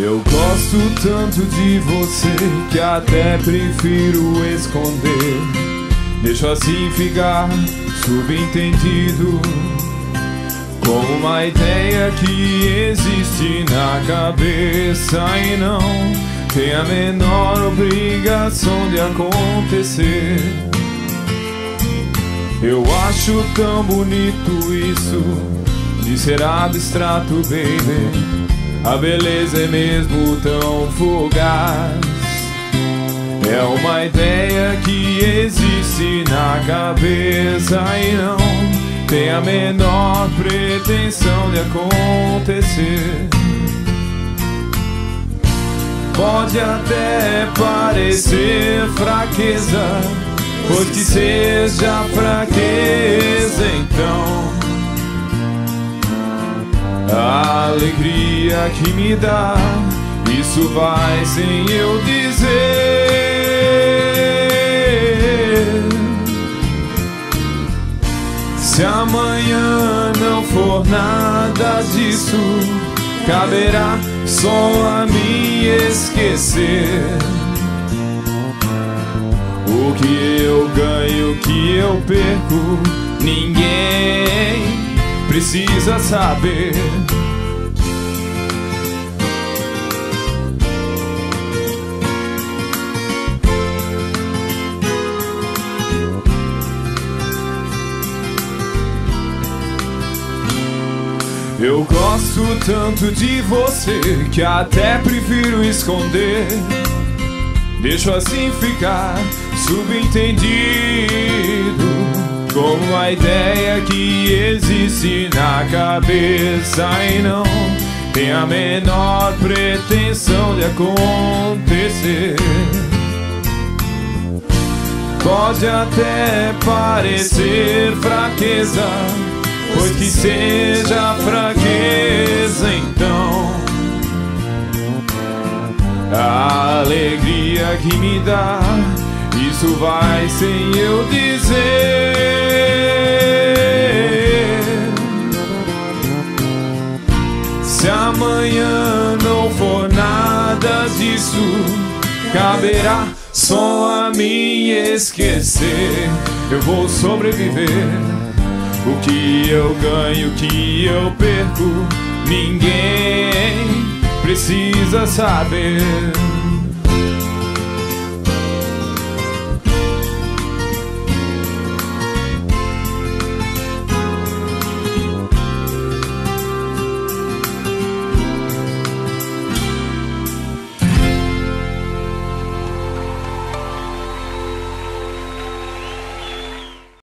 Eu gosto tanto de você que até prefiro esconder. Deixo assim ficar subentendido. Como uma ideia que existe na cabeça e não tem a menor obrigação de acontecer. Eu acho tão bonito isso de ser abstrato, baby. A beleza é mesmo tão fugaz. É uma ideia que existe na cabeça e não tem a menor pretensão de acontecer. Pode até parecer fraqueza, pois que seja fraqueza então. A alegria que me dá, isso vai sem eu dizer. Se amanhã não for nada disso, caberá só a mim esquecer. O que eu ganho, o que eu perco, ninguém precisa saber. Eu gosto tanto de você que até prefiro esconder. Deixo assim ficar subentendido como a ideia que existe na cabeça e não tem a menor pretensão de acontecer. Pode até parecer fraqueza pois que seja fraqueza então a alegria que me dá isso vai sem eu dizer amanhã não for nada disso. Caberá só a mim esquecer. Eu vou sobreviver. O que eu ganho, o que eu perco, ninguém precisa saber.